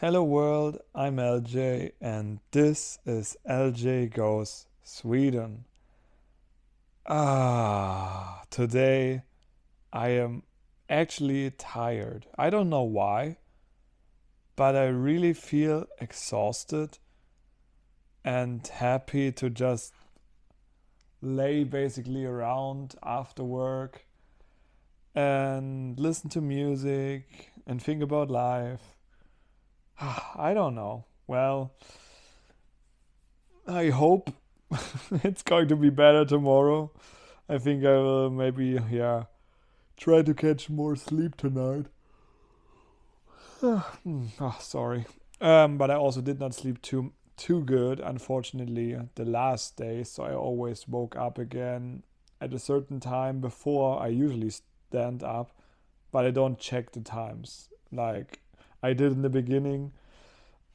Hello world, I'm LJ and this is LJ Goes Sweden. Ah, today I am actually tired. I don't know why, but I really feel exhausted and happy to just lay basically around after work and listen to music and think about life I don't know. Well, I hope it's going to be better tomorrow. I think I will maybe, yeah, try to catch more sleep tonight. oh, sorry. Um, but I also did not sleep too too good, unfortunately, the last day. So I always woke up again at a certain time before I usually stand up, but I don't check the times. Like I did in the beginning.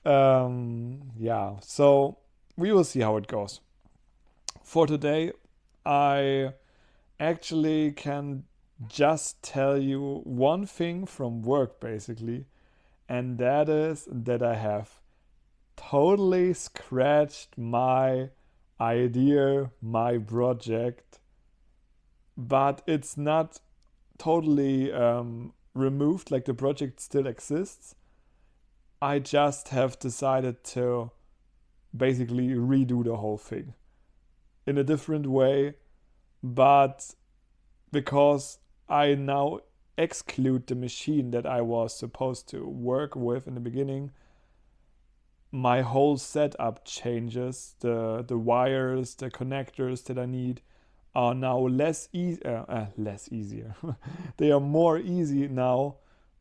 Um, yeah, so we will see how it goes. For today, I actually can just tell you one thing from work basically, and that is that I have totally scratched my idea, my project, but it's not totally um, removed, like the project still exists. I just have decided to basically redo the whole thing in a different way, but because I now exclude the machine that I was supposed to work with in the beginning, my whole setup changes. The the wires, the connectors that I need are now less easy, uh, uh, less easier. they are more easy now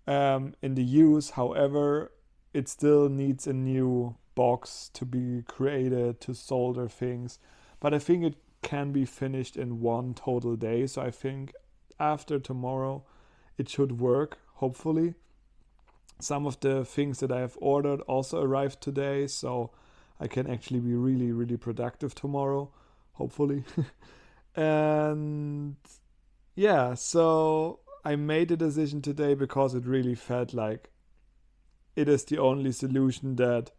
um, in the use. However, it still needs a new box to be created to solder things. But I think it can be finished in one total day. So I think after tomorrow it should work, hopefully. Some of the things that I have ordered also arrived today, so I can actually be really, really productive tomorrow, hopefully. and yeah, so I made a decision today because it really felt like it is the only solution that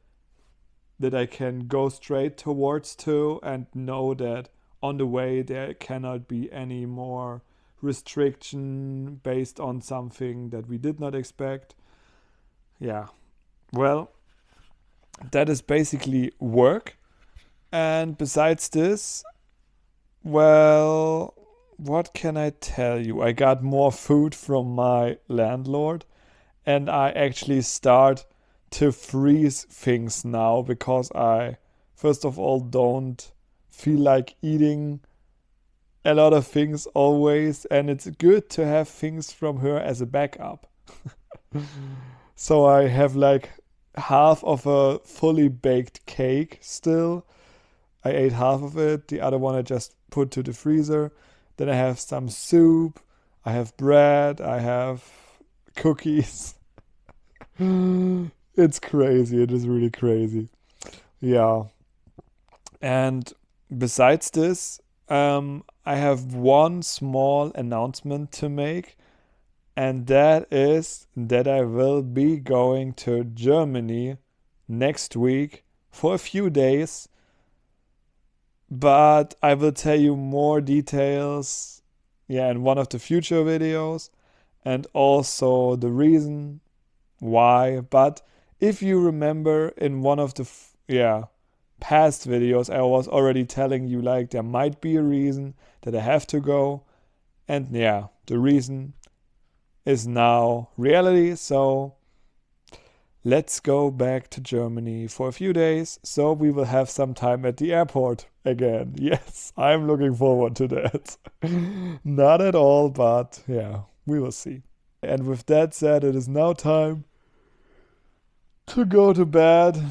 that I can go straight towards to and know that on the way there cannot be any more restriction based on something that we did not expect. Yeah. Well, that is basically work. And besides this, well, what can I tell you? I got more food from my landlord and I actually start to freeze things now because I, first of all, don't feel like eating a lot of things always, and it's good to have things from her as a backup. so I have like half of a fully baked cake still. I ate half of it, the other one I just put to the freezer. Then I have some soup, I have bread, I have cookies. it's crazy. It is really crazy. Yeah. And besides this, um, I have one small announcement to make, and that is that I will be going to Germany next week for a few days but I will tell you more details yeah in one of the future videos and also the reason why but if you remember in one of the f- yeah past videos I was already telling you like there might be a reason that I have to go and yeah the reason is now reality so let's go back to Germany for a few days so we will have some time at the airport again. Yes, I'm looking forward to that. Not at all, but yeah, we will see. And with that said, it is now time to go to bed.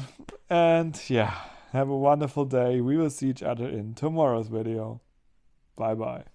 And yeah, have a wonderful day. We will see each other in tomorrow's video. Bye bye.